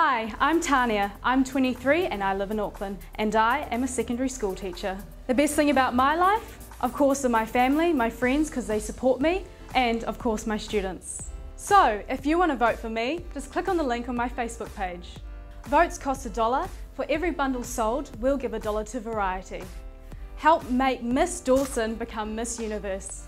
Hi, I'm Tania. I'm 23 and I live in Auckland and I am a secondary school teacher. The best thing about my life, of course, are my family, my friends because they support me and of course my students. So if you want to vote for me, just click on the link on my Facebook page. Votes cost a dollar. For every bundle sold, we'll give a dollar to Variety. Help make Miss Dawson become Miss Universe.